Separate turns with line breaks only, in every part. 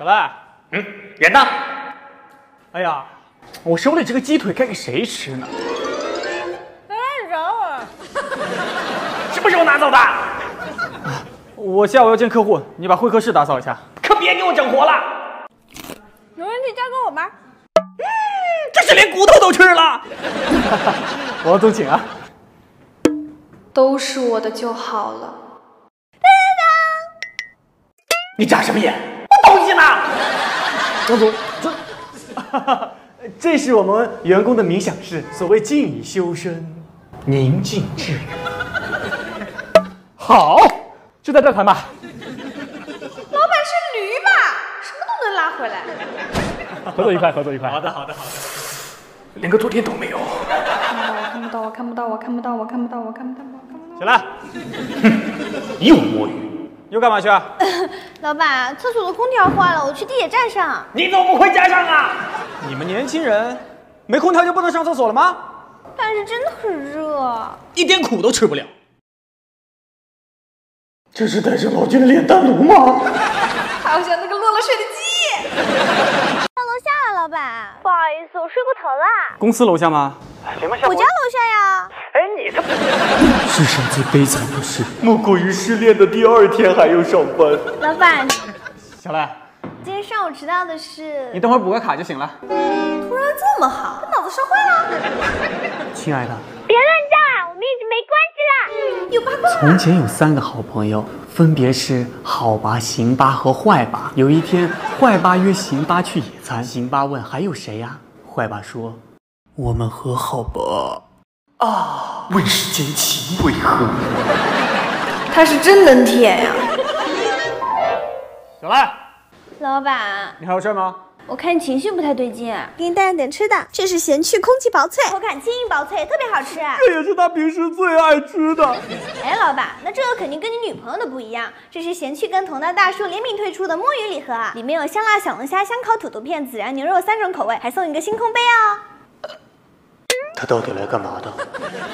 小赖，
嗯，人呢？
哎呀，我手里这个鸡腿该给谁吃呢？
来来，找我。
什么时候拿走的？
我下午要见客户，你把会客室打扫一下。
可别给我整活了！
有问题交给我吧。
这是连骨头都吃了。
王总请啊。
都是我的就好了。
你眨什么眼？我东西呢？
王总，这，这是我们员工的冥想室。所谓静以修身，宁静致远。好，就在这谈吧。
老板是驴吧？什么都能拉回来。
合作愉快，合作愉快。
好的，好的，好的。连个昨天都没有。
我看不到，我看不到，我看不到，我看不到，我看不到，我看不到。
小赖，
又摸鱼，
你又干嘛去啊？
老板，厕所的空调坏了，我去地铁站上。
你怎么不回家上啊？
你们年轻人没空调就不能上厕所了吗？
但是真的很热。
一点苦都吃不了。这是带着老君的炼丹炉吗？
好像那个落了水的鸡。到楼下了，老板。不好意思，我睡过头了。
公司楼下吗？
哎，
世上最悲惨的事，莫过于失恋的第二天还要上班。
老板，
小赖，
今天上午迟到的是。
你等会儿补个卡就行了。
突然这么好，他脑子烧坏了。
亲爱的，
别乱叫，我们已经没关系了。有八卦。
从前有三个好朋友，分别是好吧、行八和坏吧。有一天，坏吧约行八去野餐，行八问还有谁呀、坏吧说：“我们和好吧。”啊，问世间情为何物？
他是真能舔呀。
小赖，
老板，
你还有事吗？
我看你情绪不太对劲，给你带了点吃的，这是咸趣空气薄脆，口感轻盈薄脆，特别好吃。
这也是他平时最爱吃的。
哎，老板，那这个肯定跟你女朋友的不一样，这是咸趣跟同道大叔联名推出的墨鱼礼盒啊，里面有香辣小龙虾、香烤土豆片、孜然牛肉三种口味，还送一个星空杯哦。
他到底来干嘛的？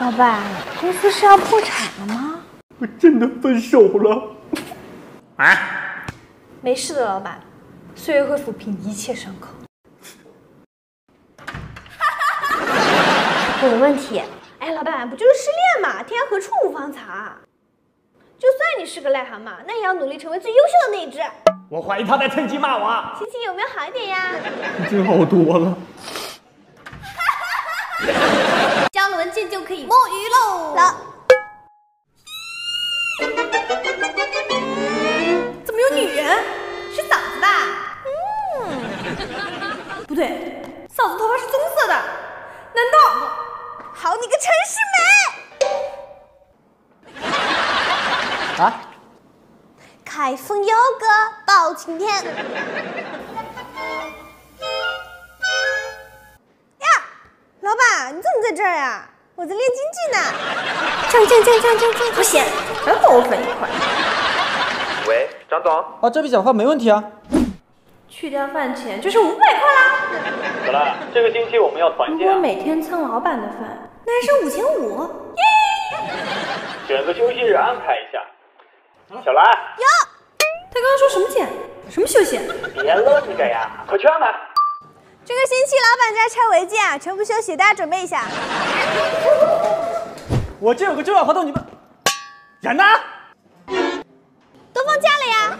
老板，公司是要破产了吗？
我真的分手了。
啊？
没事的，老板，岁月会抚平一切伤口。我有问题。哎，老板，不就是失恋嘛？天涯何处无芳草啊！就算你是个癞蛤蟆，那也要努力成为最优秀的那一只。
我怀疑他在趁机骂我。
心情有没有好一点呀？
已经好多了。
交了文件就可以摸鱼喽。了。怎么有女人？是嫂子吧？嗯，不对，嫂子头发是棕色的，难道？好你个陈世美！
啊？
开封有个包青天。老板，你怎么在这儿呀？我在练京剧呢。降降降降降降！不行，再和我分一块。
喂，张总。
啊，这笔讲话没问题啊。
去掉饭钱就是五百块啦。
小赖，这个星期我们要团
如果每天蹭老板的饭，那还剩五千五。耶！
选个休息日安排一下。小兰，
哟，他刚刚说什么钱？什么休息？
别愣着呀，快去安排。
这个星期老板在拆违建啊，全部休息，大家准备一下。
我这有个重要活动，你们人呢？
都放假了呀，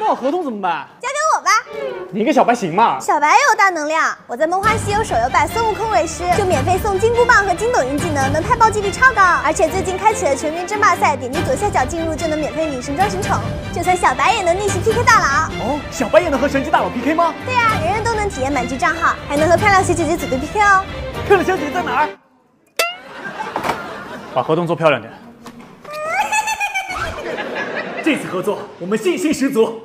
那我合同怎么办？
交给我吧。
你一个小白行吗？
小白也有大能量，我在《梦幻西游》手游版孙悟空为师，就免费送金箍棒和筋斗云技能，能太爆几率超高。而且最近开启了全民争霸赛，点击左下角进入就能免费领神装神宠，就算小白也能逆袭 PK 大佬。
哦，小白也能和神级大佬 PK 吗？
对呀、人人都能体验满级账号，还能和漂亮小姐姐组队 PK 哦。
漂亮小姐姐在哪儿？把合同做漂亮点。这次合作我们信心十足。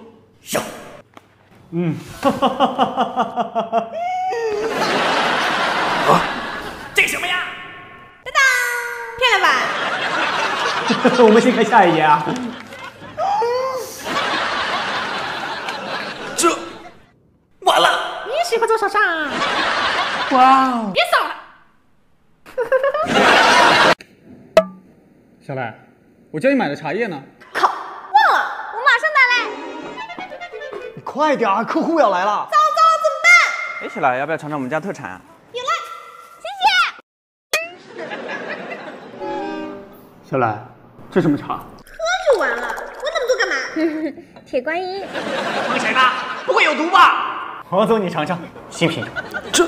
有。嗯。
啊，这什么呀？
当当，漂亮吧？
我们先看下一页啊。
这完了。
你喜欢做手上？
哇哦！
别扫了。
小赖，我叫你买的茶叶呢。快
快点儿，客户要来了。
哎，小兰，要不要尝尝我们家特产啊？
有了，谢谢。
小兰，这什么茶？
喝就完了，问那么多干嘛？铁观音，
喝谁呢？不会有毒吧？
黄总，你尝尝，新品种。这，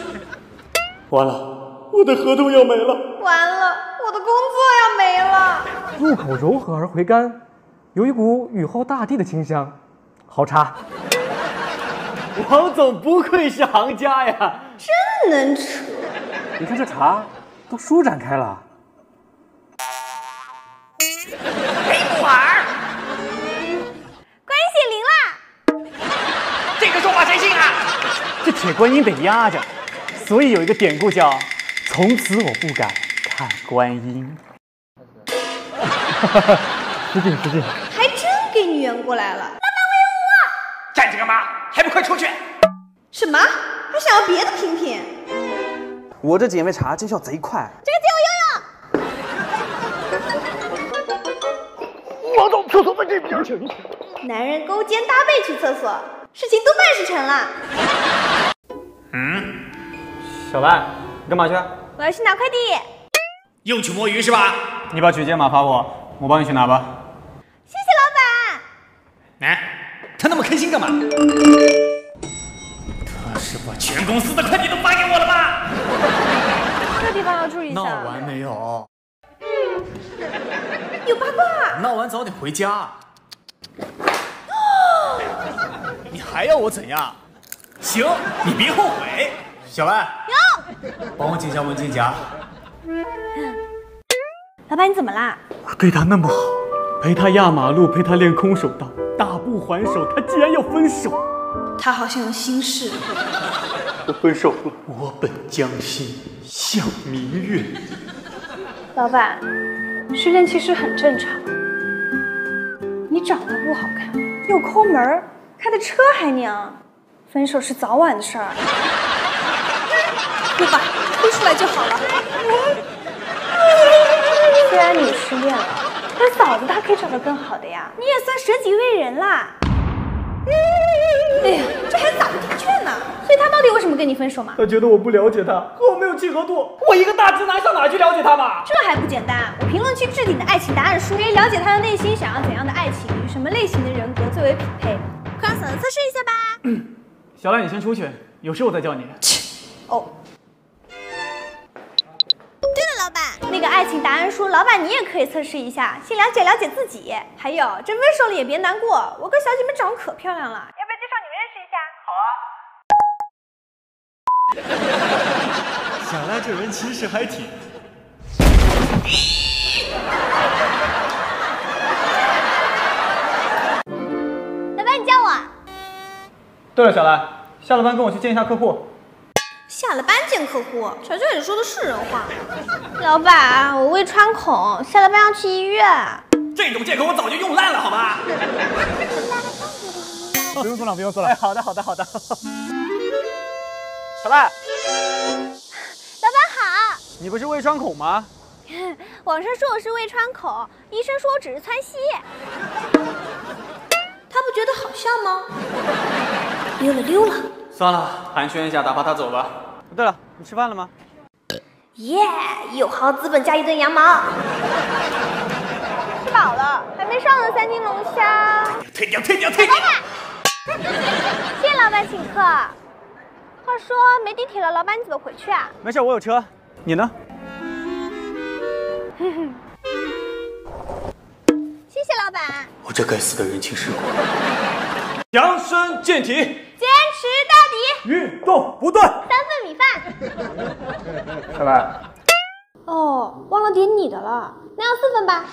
完了，我的合同要没了。
完了，我的工作要没了。
入口柔和而回甘，有一股雨后大地的清香，好茶。
王总不愧是行家呀！
真能扯。
你看这茶都舒展开了。
黑木耳，
观音显灵啦！
这个说法谁信啊？
这铁观音得压着，所以有一个典故叫“从此我不敢看观音
失敬失敬。
还真给你圆过来了。
站着干嘛？还不快出去！
什么？还想要别的品品？
我这减肥茶见效贼快。
这个借 我用
王总，厕所在这边。
用。男人勾肩搭背去厕所，事情都办事成了。
嗯小兰，你干嘛去？
我要去拿快递。
又去摸鱼是吧？
你把取件码发我，我帮你去拿吧。
谢谢老板。
哎，他那么开心干嘛？他是把全公司的快递都发给我了吧？
这个地方要注意一
闹。完没有？
有八卦。
闹完早点回家。你还要我怎样？
行，你别后悔。
小兰，
有。
帮我检下文件夹。
老板，你怎么啦？
我对他那么好，陪他压马路，陪他练空手道，打不还手，他竟然要分手。
他好像有心事。
我分手了。我本将心向明月。
老板，失恋其实很正常。你长得不好看，又抠门儿，开的车还娘，分手是早晚的事儿。
对吧，哭出来就好了。
虽然你失恋了，可嫂子她可以找到更好的呀。
你也算舍己为人啦。哎呀，这还咋不听劝呢？所以他到底为什么跟你分手嘛？
他觉得我不了解他，和我没有契合度。我一个大直男上哪去了解他嘛？
这还不简单？我评论区置顶的爱情答案书，可以了解他的内心想要怎样的爱情，与什么类型的人格最为匹配。快让嫂子测试一下吧。
小兰，你先出去，有事我再叫你。
切哦。爱情答案书，老板你也可以测试一下，先了解了解自己。还有，这分手了也别难过，我跟小姐妹长得可漂亮了，要不要介绍你们认识一下？好啊。
小兰这人其实还挺……
老板，你叫我。
对了，小兰，下了班跟我去见一下客户。
下了班见客户，小姐你说的是人话。老板，我胃穿孔，下了班要去医院。
这种借口我早就用烂了，好吧？
不用做了，不用做了。哎，好的，好的，好的。小赖，
老板好，
你不是胃穿孔吗？
网上说我是胃穿孔，医生说我只是窜稀。他不觉得好笑吗？溜 了溜了，
算了，寒暄一下，打发他走吧。对了，你吃饭了吗？
耶！有豪资本加一顿羊毛。吃饱了，还没上呢，三斤龙虾。
退掉，退掉，退掉！
谢谢老板请客。话说没地铁了，老板你怎么回去啊？
没事，我有车。你呢？
谢谢老板。
我这该死的人情世故。强身健体，
坚持到底，
运动不断。
三份米饭。
小兰，
哦，忘了点你的了。
那要四份吧。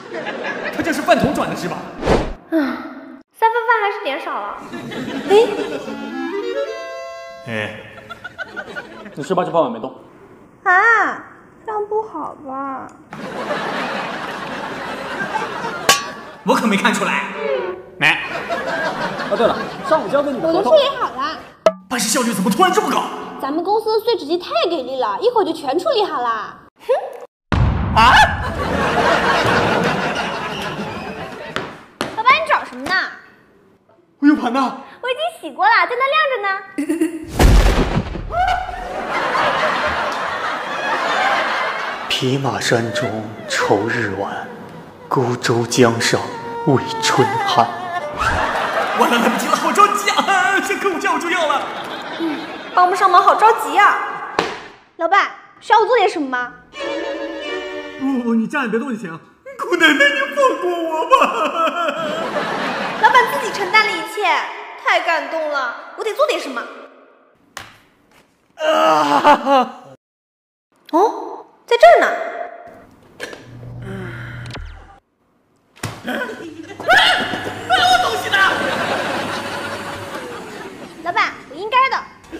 他这是饭桶转的是吧？
三份饭还是点少了。
哎，哎
你吃吧，这饭碗没动。
啊，这样不好吧？
我可没看出来。没。
哦，对了，上午交给你的合同
我都处。理好了。
办事效率怎么突然这么高？
咱们公司的碎纸机太给力了，一会儿就全处理好了。
啊？
老板，你找什么呢？
我 U 盘呢？
我
我已经洗过了，在那晾着呢。
匹马山中愁日晚，孤舟江上为春寒。
完了，来不及了，好着急啊！这客户叫我就要了。
嗯，帮不上忙，好着急啊。
老板，需要我做点什么吗？
不不，你站着别动就行。姑奶奶，你放过我吧！
老板自己承担了一切，太感动了，我得做点什么。
啊！
哦，在这儿呢。拿我东西呢。